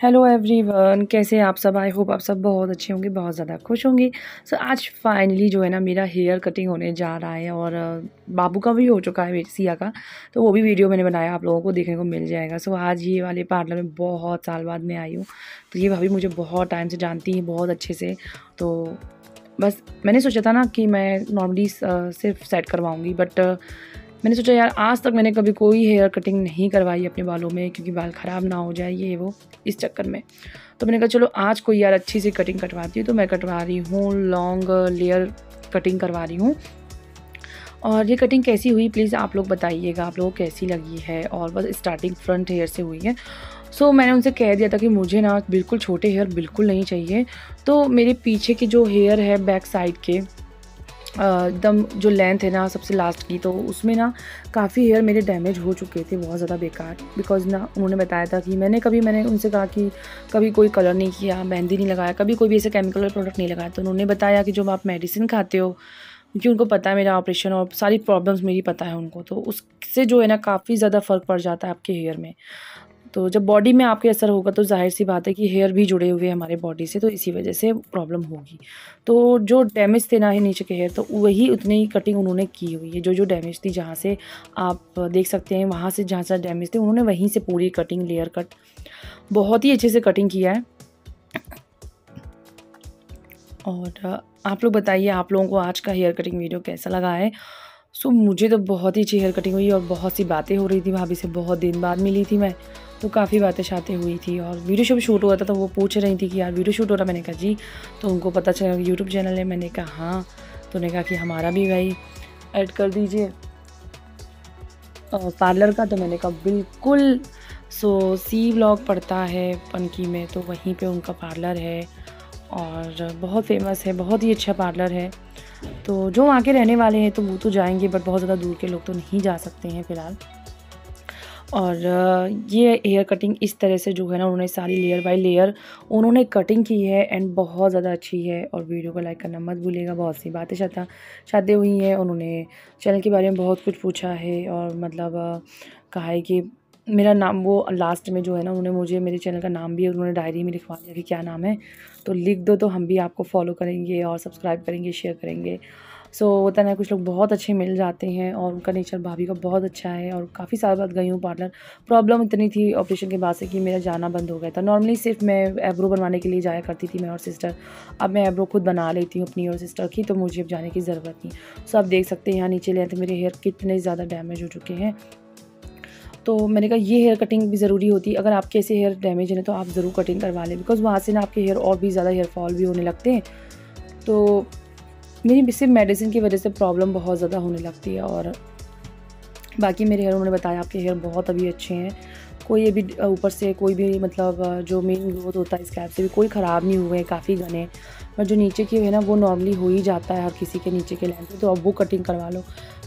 Hello everyone कैसे आप सब? आई होप आप सब बहुत अच्छे होंगे बहुत ज़्यादा खुश होंगे। सो so, आज फाइनली जो है ना मेरा हेयर कटिंग होने जा रहा है और बाबू का भी हो चुका है सिया का। तो वो भी वीडियो मैंने बनाया आप लोगों को देखने को मिल जाएगा। सो so, आज ये वाले पार्लर में बहुत साल बाद में आई हूँ। तो ये भाभी मुझे बहुत टाइम से जानती हैं बहुत अच्छे से। तो बस मैंने सोचा था ना कि मैं नॉर्मली सिर्फ़ सेट करवाऊँगी बट मैंने सोचा यार आज तक मैंने कभी कोई हेयर कटिंग नहीं करवाई अपने बालों में क्योंकि बाल ख़राब ना हो जाए ये वो इस चक्कर में। तो मैंने कहा चलो आज कोई यार अच्छी सी कटिंग कटवाती हूँ। तो मैं कटवा रही हूँ लॉन्ग लेयर कटिंग करवा रही हूँ। और ये कटिंग कैसी हुई प्लीज़ आप लोग बताइएगा आप लोगों को कैसी लगी है? और बस स्टार्टिंग फ्रंट हेयर से हुई है। सो so, मैंने उनसे कह दिया था कि मुझे ना बिल्कुल छोटे हेयर बिल्कुल नहीं चाहिए। तो मेरे पीछे के जो हेयर है बैक साइड के एकदम जो लेंथ है ना, सबसे लास्ट की तो उसमें ना काफ़ी हेयर मेरे डैमेज हो चुके थे, बहुत ज़्यादा बेकार। बिकॉज़ ना उन्होंने बताया था कि मैंने कभी, मैंने उनसे कहा कि कभी कोई कलर नहीं किया, मेहंदी नहीं लगाया, कभी कोई भी ऐसे केमिकल प्रोडक्ट नहीं लगाया। तो उन्होंने बताया कि जब आप मेडिसिन खाते हो, क्योंकि उनको पता है मेरा ऑपरेशन और सारी प्रॉब्लम्स मेरी पता है उनको तो उससे जो है ना काफ़ी ज़्यादा फ़र्क पड़ जाता है आपके हेयर में। तो जब बॉडी में आपके असर होगा तो ज़ाहिर सी बात है कि हेयर भी जुड़े हुए हैं हमारे बॉडी से तो इसी वजह से प्रॉब्लम होगी। तो जो डैमेज थे ना ही नीचे के हेयर तो वही उतनी ही कटिंग उन्होंने की हुई है। जो जो डैमेज थी, जहाँ से आप देख सकते हैं, वहाँ से जहाँ से डैमेज थे, उन्होंने वहीं से पूरी कटिंग लेयर कट बहुत ही अच्छे से कटिंग किया है। और आप लोग बताइए, आप लोगों को आज का हेयर कटिंग वीडियो कैसा लगा है? सो मुझे तो बहुत ही अच्छी हेयर कटिंग हुई और बहुत सी बातें हो रही थी। भाभी से बहुत दिन बाद मिली थी मैं। तो काफ़ी बातें शातें हुई थी और वीडियो शूट शूट हुआ था तो वो पूछ रही थी कि, यार वीडियो शूट हो रहा मैंने कहा, जी तो उनको पता चला यूट्यूब चैनल है। मैंने कहा हाँ। तो उन्होंने कहा कि, हमारा भी भाई ऐड कर दीजिए। पार्लर का तो मैंने कहा, बिल्कुल। सो सी ब्लॉग पड़ता है पनकी में तो वहीं पे उनका पार्लर है और बहुत फ़ेमस है, बहुत ही अच्छा पार्लर है। तो जो वहाँ के रहने वाले हैं तो वो तो जाएँगे बट बहुत ज़्यादा दूर के लोग तो नहीं जा सकते हैं फ़िलहाल। और ये हेयर कटिंग इस तरह से जो है ना उन्होंने सारी लेयर बाई लेयर उन्होंने कटिंग की है एंड बहुत ज़्यादा अच्छी है और वीडियो को लाइक करना मत भूलिएगा, बहुत सी बातें शाता शादी हुई हैं, उन्होंने चैनल के बारे में बहुत कुछ पूछा है और मतलब कहा है कि मेरा नाम वो लास्ट में जो है ना उन्होंने मुझे मेरे चैनल का नाम भी उन्होंने डायरी में लिखवा दिया कि क्या नाम है। तो लिख दो तो हम भी आपको फॉलो करेंगे और सब्सक्राइब करेंगे शेयर करेंगे। सो so, होता है कुछ लोग बहुत अच्छे मिल जाते हैं और उनका नेचर भाभी का बहुत अच्छा है और काफ़ी साल बाद गई हूँ पार्लर प्रॉब्लम इतनी थी ऑपरेशन के बाद से कि मेरा जाना बंद हो गया था। नॉर्मली सिर्फ़ मैं एब्रो बनवाने के लिए जाया करती थी मैं और सिस्टर अब मैं एब्रो खुद बना लेती हूँ अपनी और सिस्टर की तो मुझे अब जाने की ज़रूरत नहीं। सो so, आप देख सकते हैं यहाँ नीचे ले तो मेरे हेयर कितने ज़्यादा डैमेज हो चुके हैं। तो मैंने कहा, ये हेयर कटिंग भी ज़रूरी होती है। अगर आपके ऐसे हेयर डैमेज है तो आप ज़रूर कटिंग करवा लें। बिकॉज़ वहाँ से ना आपके हेयर और भी ज़्यादा हेयर फॉल भी होने लगते हैं। तो मेरी सिर्फ़ मेडिसिन की वजह से प्रॉब्लम बहुत ज़्यादा होने लगती है और बाकी मेरे हेयर उन्होंने बताया आपके हेयर बहुत अभी अच्छे हैं। कोई अभी ऊपर से कोई भी मतलब जो मेन ग्रोथ होता है स्कैप से भी कोई ख़राब नहीं हुए हैं, काफ़ी घने पर जो नीचे की है ना, वो नॉर्मली हो ही जाता है, हर किसी के नीचे के लेंथ तो अब वो कटिंग करवा लो।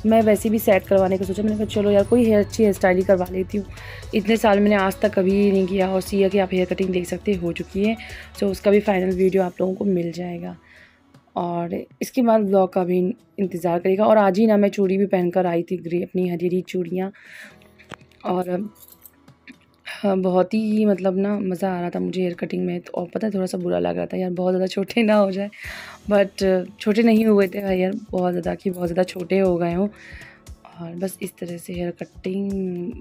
मैं वैसे भी सेट करवाने का सोचा, मैंने कहा, चलो यार, कोई हेयर अच्छी हेयर स्टाइल ही करवा लेती हूँ। इतने साल मैंने आज तक कभी नहीं किया और सिया कि आप हेयर कटिंग देख सकते हो चुकी है। तो उसका भी फाइनल वीडियो आप लोगों को मिल जाएगा। और इसके बाद ब्लॉग का भी इंतज़ार करेगा। और आज ही ना मैं चूड़ी भी पहनकर आई थी ग्रे अपनी हरी चूड़ियाँ। और हाँ, बहुत ही मतलब ना मज़ा आ रहा था मुझे हेयर कटिंग में। तो और पता है थोड़ा सा बुरा लग रहा था यार बहुत ज़्यादा छोटे ना हो जाए। बट छोटे नहीं हुए थे यार बहुत ज़्यादा कि बहुत ज़्यादा छोटे हो गए हों। और बस इस तरह से हेयर कटिंग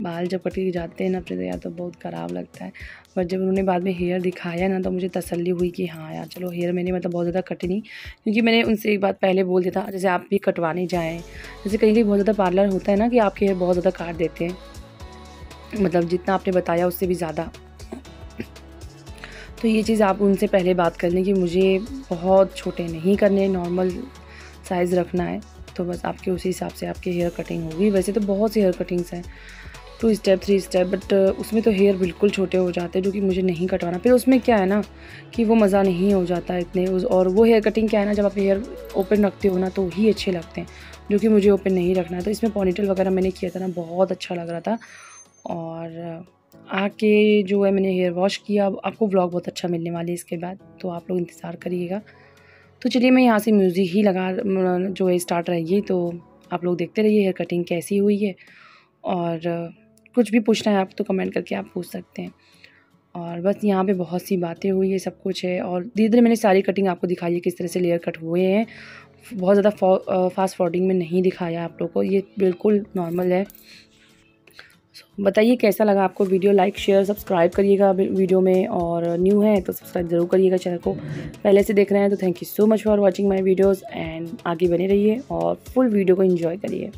बाल जब कटे जाते हैं ना, अपने तो यार तो बहुत ख़राब लगता है। पर जब उन्होंने बाद में हेयर दिखाया ना तो मुझे तसल्ली हुई कि हाँ यार, चलो हेयर मैंने मतलब बहुत ज़्यादा कटे नहीं, क्योंकि मैंने उनसे एक बात पहले बोल दिया था, जैसे आप भी कटवाने जाएँ, जैसे कहीं कहीं बहुत ज़्यादा पार्लर होता है ना कि आपके हेयर बहुत ज़्यादा काट देते हैं मतलब जितना आपने बताया उससे भी ज़्यादा। तो ये चीज़ आप उनसे पहले बात कर लें कि मुझे बहुत छोटे नहीं करने नॉर्मल साइज़ रखना है। तो बस आपके उसी हिसाब से आपकी हेयर कटिंग होगी। वैसे तो बहुत सी हेयर कटिंग्स हैं। Two step three step but उसमें तो हेयर बिल्कुल छोटे हो जाते हैं जो कि मुझे नहीं कटवाना। फिर उसमें क्या है ना कि वो मज़ा नहीं हो जाता इतने उस, और वो हेयर कटिंग क्या है ना, जब आप हेयर ओपन रखते हो ना तो ही अच्छे लगते हैं, जो कि मुझे ओपन नहीं रखना तो इसमें पॉनीटेल वगैरह मैंने किया था ना, बहुत अच्छा लग रहा था। और आके जो है मैंने हेयर वॉश किया। आपको ब्लॉग बहुत अच्छा मिलने वाली है इसके बाद तो आप लोग इंतज़ार करिएगा। तो चलिए मैं यहाँ से म्यूज़िक ही लगा जो है, स्टार्ट रहेगी तो आप लोग देखते रहिए, हेयर कटिंग कैसी हुई है। और कुछ भी पूछना है, आप तो कमेंट करके आप पूछ सकते हैं। और बस यहाँ पे बहुत सी बातें हुई है सब कुछ है। और धीरे धीरे मैंने सारी कटिंग आपको दिखाई है, किस तरह से लेयर कट हुए हैं। बहुत ज़्यादा फास्ट फॉरवर्डिंग में नहीं दिखाया आप लोग को, ये बिल्कुल नॉर्मल है। बताइए कैसा लगा आपको वीडियो? लाइक शेयर सब्सक्राइब करिएगा वीडियो में। और न्यू है तो सब्सक्राइब ज़रूर करिएगा चैनल को। पहले से देख रहे हैं तो thank you so much for watching my videos and आगे बने रहिए और फुल वीडियो को इन्जॉय करिए।